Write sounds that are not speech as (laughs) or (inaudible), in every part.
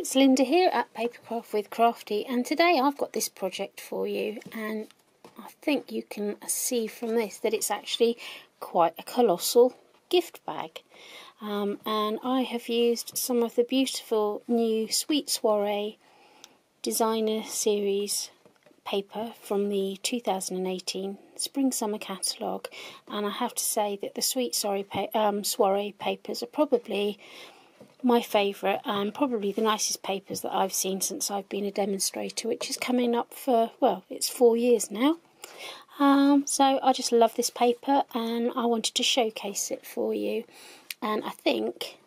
it's Linda here at Papercraft with Crafty and today I've got this project for you and I think you can see from this that it's actually quite a colossal gift bag. Um, and I have used some of the beautiful new Sweet Soiree designer series paper from the 2018 spring summer catalogue and I have to say that the Sweet Soiree, pa um, Soiree papers are probably my favourite and probably the nicest papers that I've seen since I've been a demonstrator, which is coming up for, well, it's four years now. Um, so I just love this paper and I wanted to showcase it for you. And I think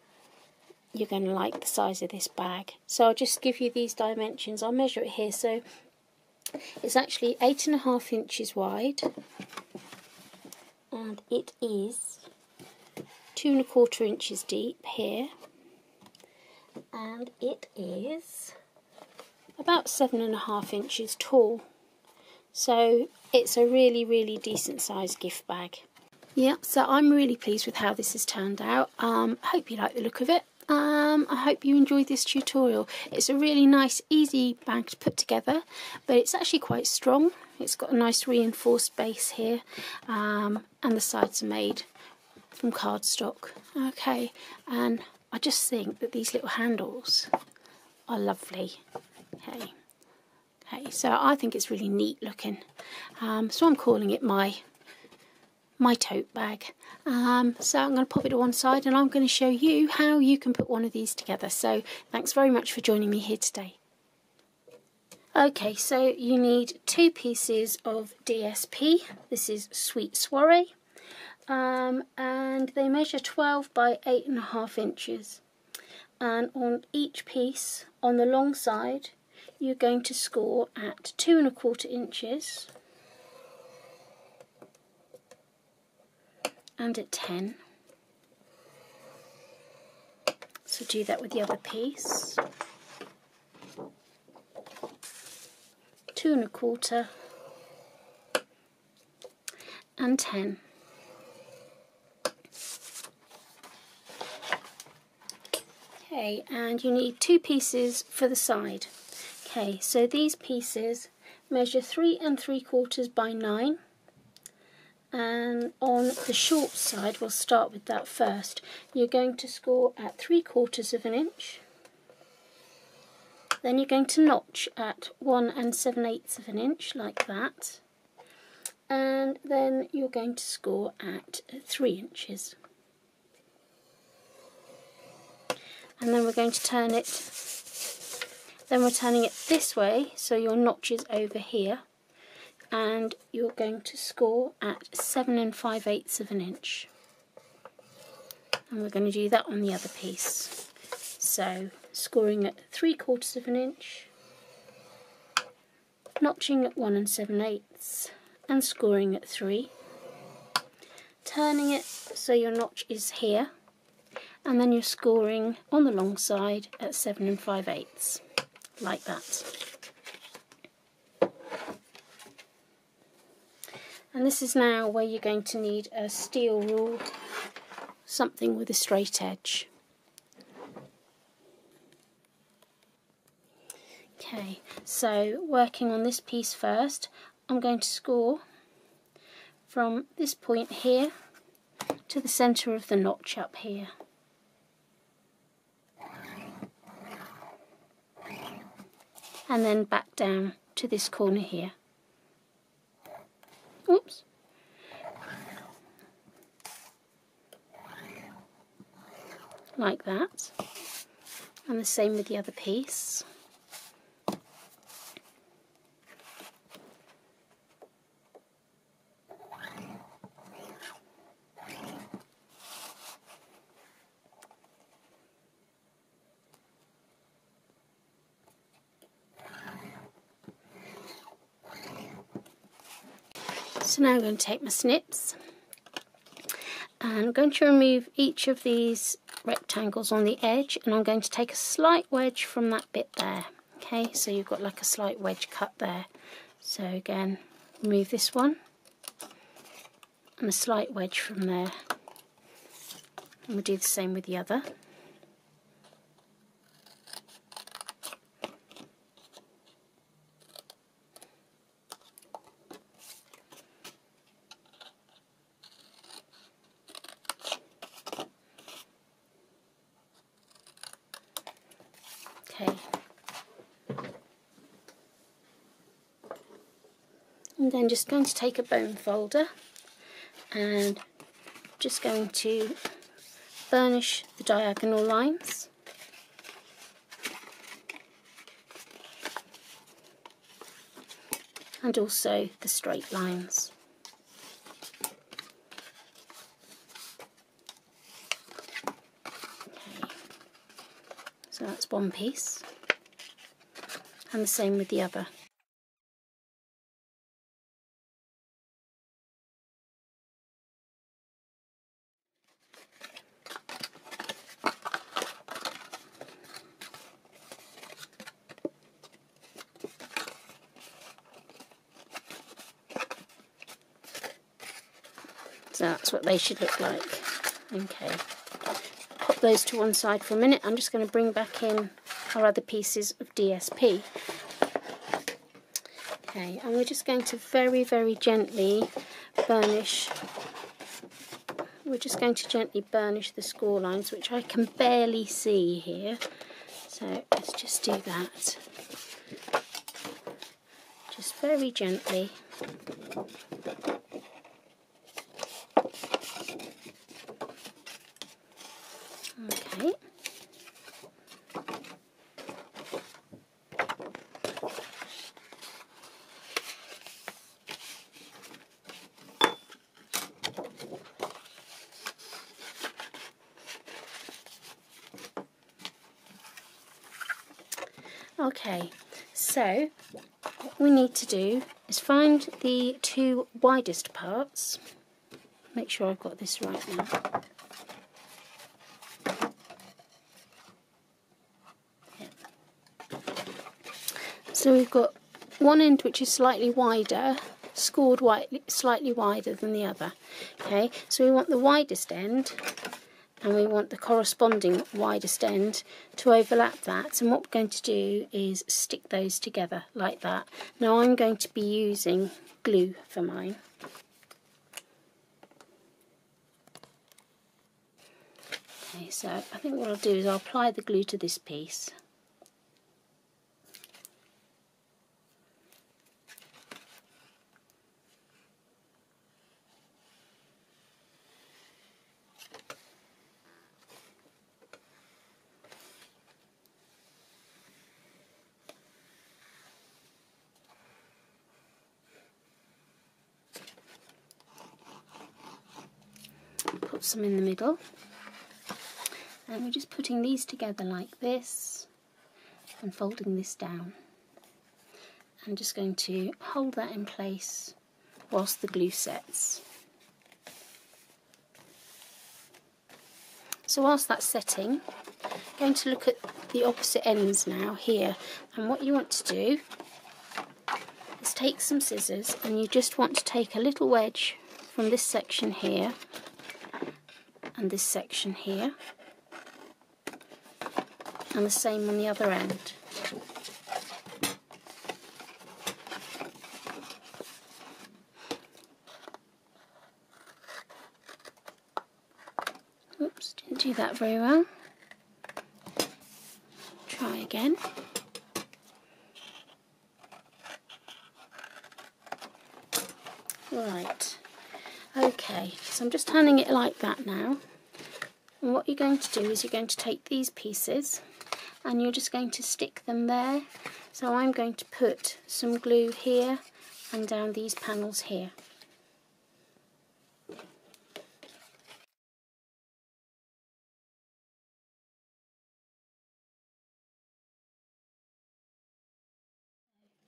you're going to like the size of this bag. So I'll just give you these dimensions. I'll measure it here. So it's actually eight and a half inches wide and it is two and a quarter inches deep here and it is about seven and a half inches tall. So it's a really really decent sized gift bag. Yeah so I'm really pleased with how this has turned out. Um, I hope you like the look of it. Um, I hope you enjoyed this tutorial. It's a really nice easy bag to put together but it's actually quite strong. It's got a nice reinforced base here um, and the sides are made from cardstock. Okay and I just think that these little handles are lovely. Okay, okay. So I think it's really neat looking. Um, so I'm calling it my my tote bag. Um, so I'm going to pop it to one side and I'm going to show you how you can put one of these together. So thanks very much for joining me here today. Okay, so you need two pieces of DSP. This is Sweet Soiree um, and they measure 12 by 8.5 inches. And on each piece on the long side you're going to score at two and a quarter inches. And at 10 so do that with the other piece. Two and a quarter. And 10 Okay, and you need two pieces for the side. Okay, so these pieces measure three and three quarters by nine. And on the short side, we'll start with that first. You're going to score at three quarters of an inch. Then you're going to notch at one and seven eighths of an inch, like that. And then you're going to score at three inches. And then we're going to turn it then we're turning it this way so your notch is over here and you're going to score at 7 and 5 eighths of an inch. And we're going to do that on the other piece. So scoring at 3 quarters of an inch notching at 1 and 7 eighths and scoring at 3 turning it so your notch is here and then you're scoring on the long side at 7 and 5 eighths like that. And this is now where you're going to need a steel rule something with a straight edge. Okay so working on this piece first I'm going to score from this point here to the centre of the notch up here and then back down to this corner here. Oops. Like that. And the same with the other piece. Now I'm going to take my snips and I'm going to remove each of these rectangles on the edge and I'm going to take a slight wedge from that bit there. Okay, so you've got like a slight wedge cut there. So again, remove this one and a slight wedge from there. And we'll do the same with the other. Okay. I'm then just going to take a bone folder and just going to burnish the diagonal lines. and also the straight lines. Okay. So that's one piece and the same with the other. So that's what they should look like. Okay, pop those to one side for a minute. I'm just going to bring back in our other pieces of DSP. Okay, and we're just going to very, very gently burnish. We're just going to gently burnish the score lines, which I can barely see here. So let's just do that. Just very gently. Okay, so what we need to do is find the two widest parts. Make sure I've got this right now. So we've got one end which is slightly wider, scored slightly wider than the other. Okay, so we want the widest end and we want the corresponding widest end to overlap that and what we're going to do is stick those together like that. Now I'm going to be using glue for mine. Okay, so I think what I'll do is I'll apply the glue to this piece put some in the middle. And we're just putting these together like this and folding this down. I'm just going to hold that in place whilst the glue sets. So whilst that's setting I'm going to look at the opposite ends now here. And what you want to do is take some scissors and you just want to take a little wedge from this section here and this section here and the same on the other end. Oops, didn't do that very well. Try again. Right, okay, so I'm just turning it like that now. And what you're going to do is you're going to take these pieces and you're just going to stick them there. So I'm going to put some glue here and down these panels here.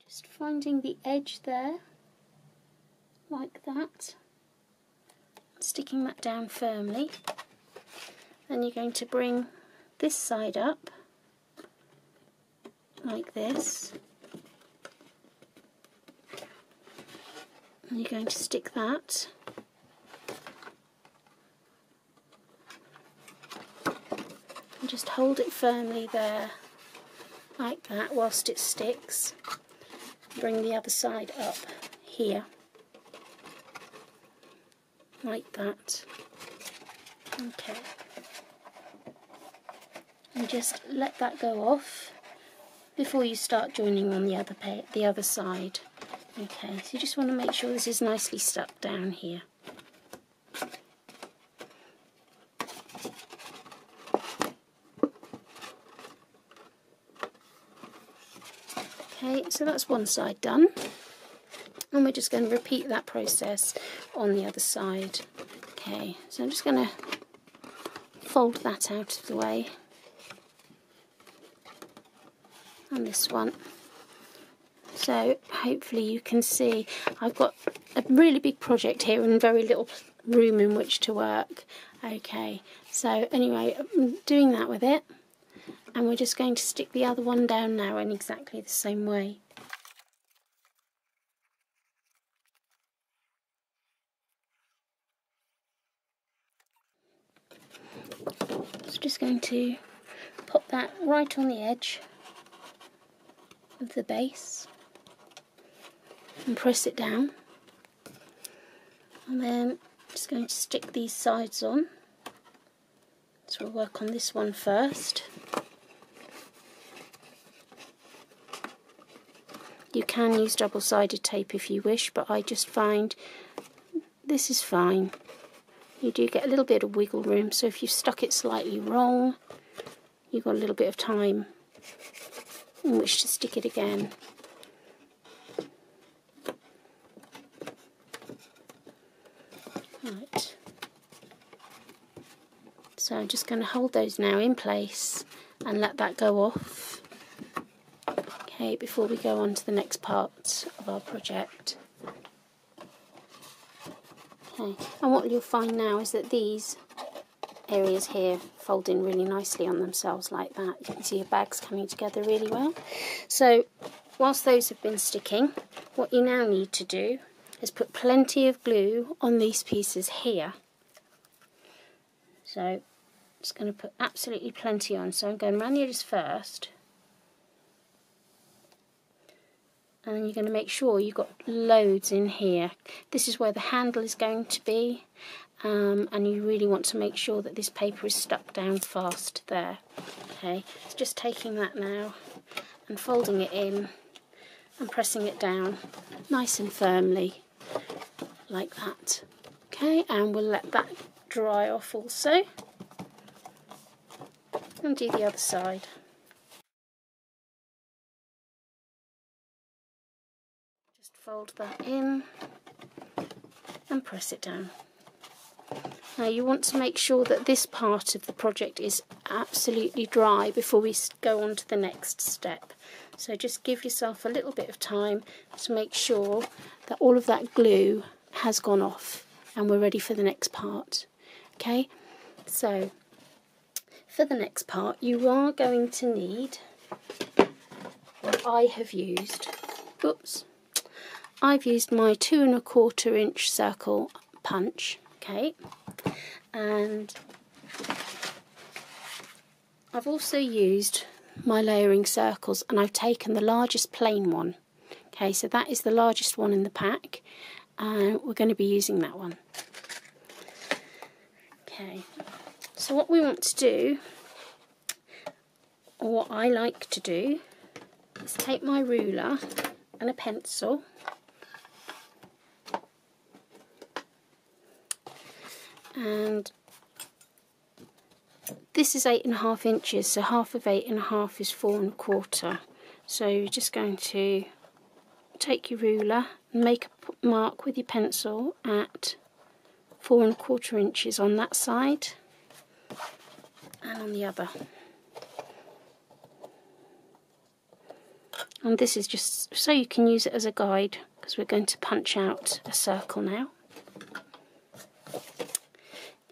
Just finding the edge there, like that, sticking that down firmly. Then you're going to bring this side up like this. And you're going to stick that and just hold it firmly there like that whilst it sticks. Bring the other side up here like that. Okay and just let that go off before you start joining on the other the other side. Okay, so you just want to make sure this is nicely stuck down here. Okay, so that's one side done. And we're just going to repeat that process on the other side. Okay, so I'm just going to fold that out of the way. And this one. So hopefully you can see I've got a really big project here and very little room in which to work. Okay, so anyway, I'm doing that with it. And we're just going to stick the other one down now in exactly the same way. So just going to pop that right on the edge of the base and press it down. And then just going to stick these sides on. So we'll work on this one first. You can use double-sided tape if you wish but I just find this is fine you do get a little bit of wiggle room so if you stuck it slightly wrong you've got a little bit of time in which to stick it again. Right. So I'm just going to hold those now in place and let that go off. Okay before we go on to the next part of our project Okay, and what you'll find now is that these areas here fold in really nicely on themselves like that. You can see your bags coming together really well. So whilst those have been sticking, what you now need to do is put plenty of glue on these pieces here. So I'm just going to put absolutely plenty on. So I'm going around the edges first. And you're going to make sure you've got loads in here. This is where the handle is going to be um, and you really want to make sure that this paper is stuck down fast there. Okay, it's just taking that now and folding it in and pressing it down nice and firmly like that. Okay, and we'll let that dry off also and do the other side. Fold that in and press it down. Now you want to make sure that this part of the project is absolutely dry before we go on to the next step. So just give yourself a little bit of time to make sure that all of that glue has gone off and we're ready for the next part. Okay, so for the next part you are going to need what I have used. Oops. I've used my two and a quarter inch circle punch, okay, and I've also used my layering circles and I've taken the largest plain one. Okay, so that is the largest one in the pack and we're going to be using that one. Okay, so what we want to do, or what I like to do, is take my ruler and a pencil and this is eight and a half inches so half of eight and a half is four and a quarter. So you're just going to take your ruler and make a mark with your pencil at four and a quarter inches on that side and on the other. And this is just so you can use it as a guide because we're going to punch out a circle now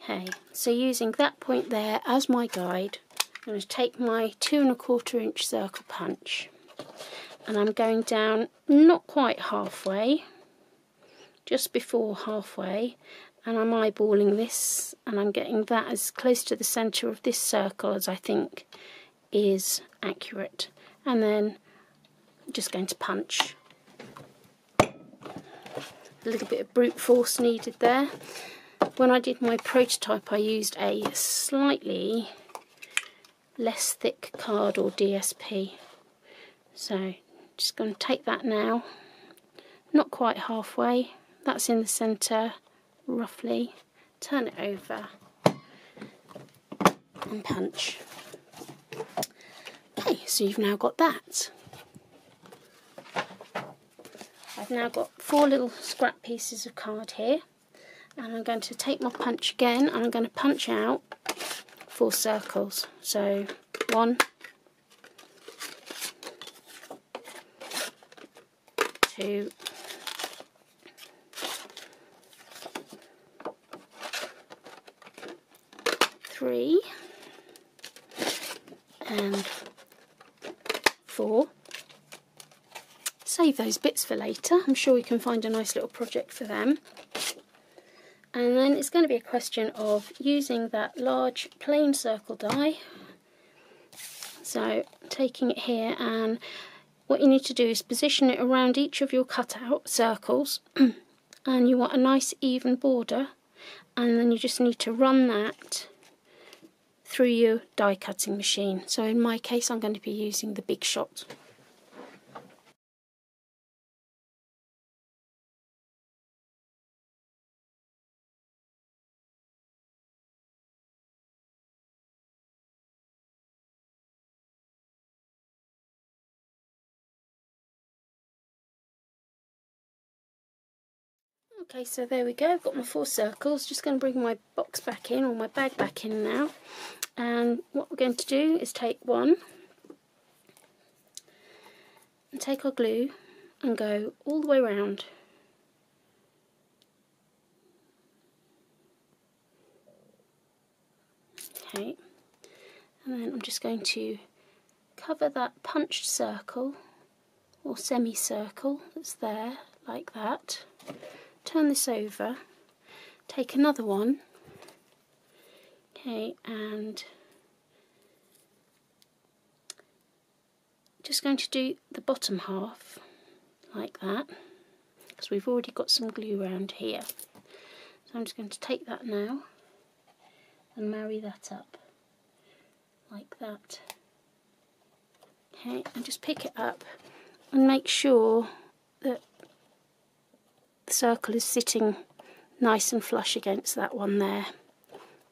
Okay, so using that point there as my guide, I'm going to take my two and a quarter inch circle punch and I'm going down not quite halfway, just before halfway, and I'm eyeballing this and I'm getting that as close to the centre of this circle as I think is accurate. And then I'm just going to punch. A little bit of brute force needed there when I did my prototype I used a slightly less thick card or DSP So just going to take that now, not quite halfway, that's in the centre roughly, turn it over and punch. Okay, so you've now got that. I've now got four little scrap pieces of card here and I'm going to take my punch again and I'm going to punch out four circles. So one, two, three, and four. Save those bits for later. I'm sure we can find a nice little project for them. And then it's going to be a question of using that large plain circle die. So taking it here and what you need to do is position it around each of your cutout circles (clears throat) and you want a nice even border and then you just need to run that through your die cutting machine. So in my case I'm going to be using the Big Shot. Okay, so there we go. I've got my four circles. Just going to bring my box back in, or my bag back in now. And what we're going to do is take one and take our glue and go all the way around. Okay, and then I'm just going to cover that punched circle or semicircle that's there like that turn this over, take another one, okay, and just going to do the bottom half like that because we've already got some glue around here. So I'm just going to take that now and marry that up like that. Okay, and just pick it up and make sure circle is sitting nice and flush against that one there.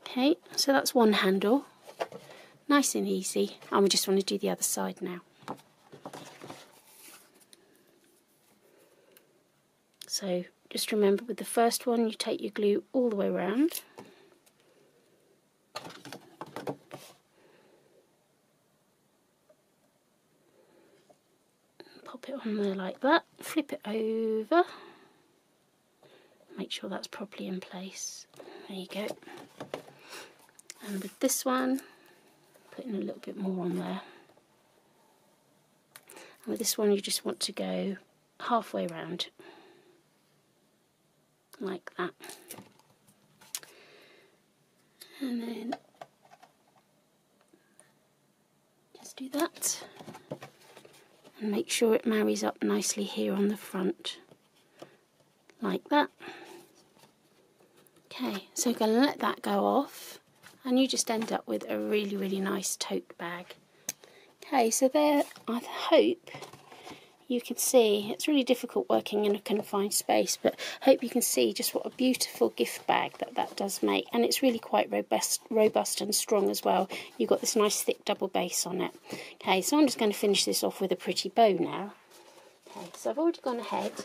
Okay, so that's one handle. Nice and easy. And we just want to do the other side now. So just remember with the first one you take your glue all the way around. Pop it on there like that, flip it over make sure that's properly in place. There you go. And with this one, putting a little bit more on there. And with this one you just want to go halfway around, like that. And then just do that and make sure it marries up nicely here on the front like that Okay, so I'm going to let that go off and you just end up with a really, really nice tote bag. Okay, so there, I hope you can see, it's really difficult working in a confined space, but I hope you can see just what a beautiful gift bag that that does make. And it's really quite robust, robust and strong as well. You've got this nice thick double base on it. Okay, so I'm just going to finish this off with a pretty bow now. Okay, so I've already gone ahead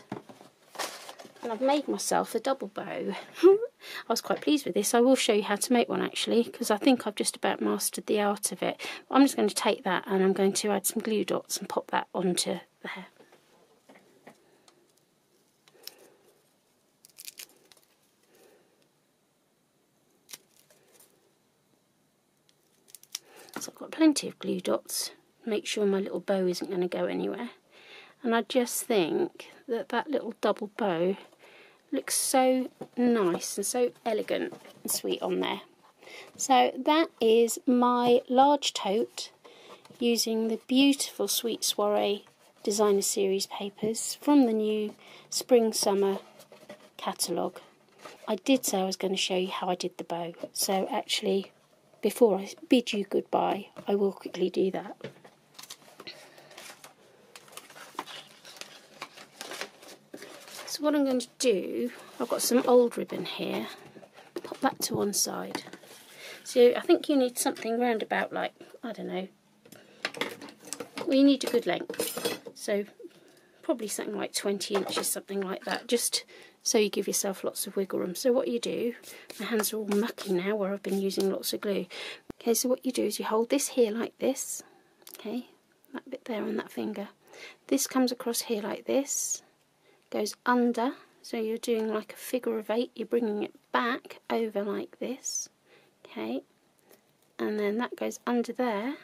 and I've made myself a double bow. (laughs) I was quite pleased with this. I will show you how to make one actually because I think I've just about mastered the art of it. I'm just going to take that and I'm going to add some glue dots and pop that onto there. So I've got plenty of glue dots. Make sure my little bow isn't going to go anywhere. And I just think that that little double bow looks so nice and so elegant and sweet on there. So that is my large tote using the beautiful Sweet Soiree designer series papers from the new spring summer catalogue. I did say I was going to show you how I did the bow, so actually before I bid you goodbye I will quickly do that. So what I'm going to do, I've got some old ribbon here, pop that to one side. So I think you need something round about like, I don't know, well you need a good length. So probably something like 20 inches, something like that, just so you give yourself lots of wiggle room. So what you do, my hands are all mucky now where I've been using lots of glue. Okay, so what you do is you hold this here like this, okay, that bit there on that finger. This comes across here like this, goes under, so you're doing like a figure of eight, you're bringing it back over like this, okay, and then that goes under there.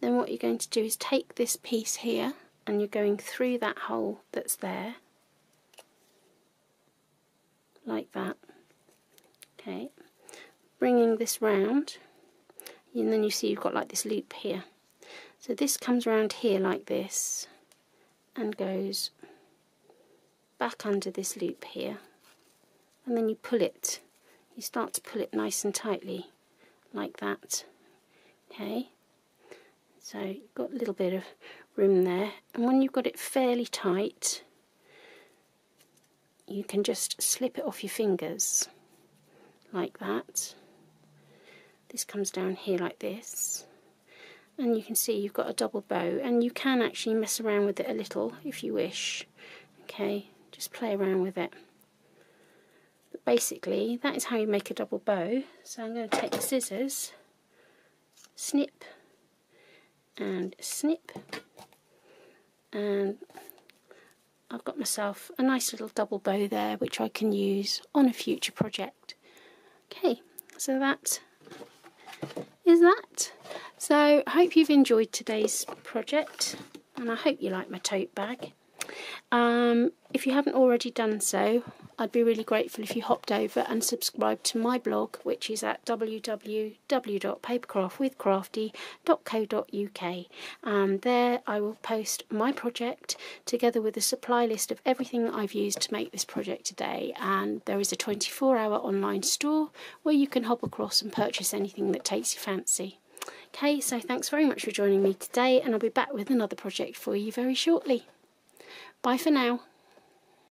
Then what you're going to do is take this piece here, and you're going through that hole that's there. Like that. Okay. Bringing this round. And then you see you've got like this loop here. So this comes around here like this and goes back under this loop here. And then you pull it. You start to pull it nice and tightly like that. Okay? So you've got a little bit of room there. And when you've got it fairly tight you can just slip it off your fingers like that. This comes down here like this. And you can see you've got a double bow. And you can actually mess around with it a little if you wish. Okay just play around with it but basically that is how you make a double bow so I'm going to take the scissors snip and snip and I've got myself a nice little double bow there which I can use on a future project. Okay, so that is that. So I hope you've enjoyed today's project and I hope you like my tote bag. Um, if you haven't already done so, I'd be really grateful if you hopped over and subscribed to my blog, which is at www.papercraftwithcrafty.co.uk. Um, there I will post my project together with a supply list of everything I've used to make this project today. And there is a 24 hour online store where you can hop across and purchase anything that takes your fancy. Okay, so thanks very much for joining me today, and I'll be back with another project for you very shortly. Bye for now.